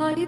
Are you